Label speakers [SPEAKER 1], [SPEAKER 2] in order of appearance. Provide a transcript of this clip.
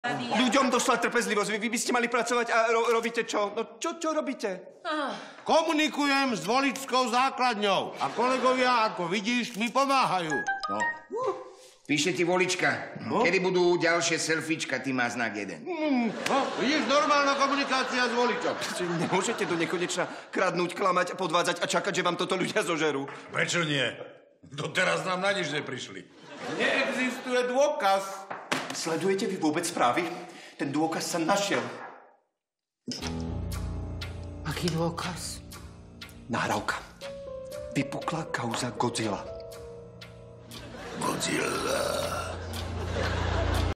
[SPEAKER 1] Ľuďom došla trpezlivosť. Vy, vy by ste mali pracovať a ro, robíte čo? No čo, čo robíte?
[SPEAKER 2] Komunikujem s voličskou základňou a kolegovia, ako vidíš, mi pomáhajú. No.
[SPEAKER 3] Píše ti volička. Kedy budú ďalšie selfiečka, ty má znak jeden.
[SPEAKER 2] No, vidíš, normálna komunikácia s voličom.
[SPEAKER 1] Nemôžete do nekonečna kradnúť, klamať, podvádzať a čakať, že vám toto ľudia zožerú.
[SPEAKER 4] Prečo nie? Doteraz nám na nič neprišli.
[SPEAKER 2] Neexistuje dôkaz.
[SPEAKER 1] Sledujete vy vôbec správy? Ten dôkaz sa našiel.
[SPEAKER 5] Aký dôkaz?
[SPEAKER 1] Nahrávka. Vypukla kauza Godzilla.
[SPEAKER 4] Godzilla.